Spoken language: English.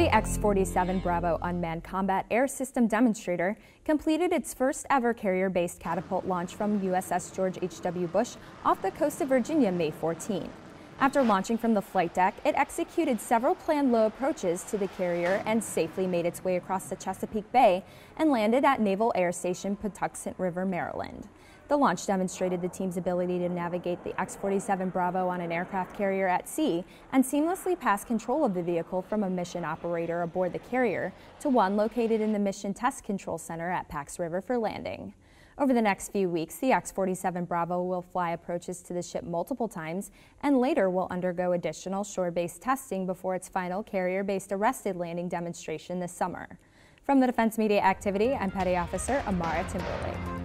The X-47 Bravo unmanned combat air system demonstrator completed its first ever carrier-based catapult launch from USS George H.W. Bush off the coast of Virginia May 14. After launching from the flight deck, it executed several planned low approaches to the carrier and safely made its way across the Chesapeake Bay and landed at Naval Air Station Patuxent River, Maryland. The launch demonstrated the team's ability to navigate the X-47 Bravo on an aircraft carrier at sea and seamlessly pass control of the vehicle from a mission operator aboard the carrier to one located in the Mission Test Control Center at Pax River for landing. Over the next few weeks, the X-47 Bravo will fly approaches to the ship multiple times and later will undergo additional shore-based testing before its final carrier-based arrested landing demonstration this summer. From the Defense Media Activity, I'm Petty Officer Amara Timberlake.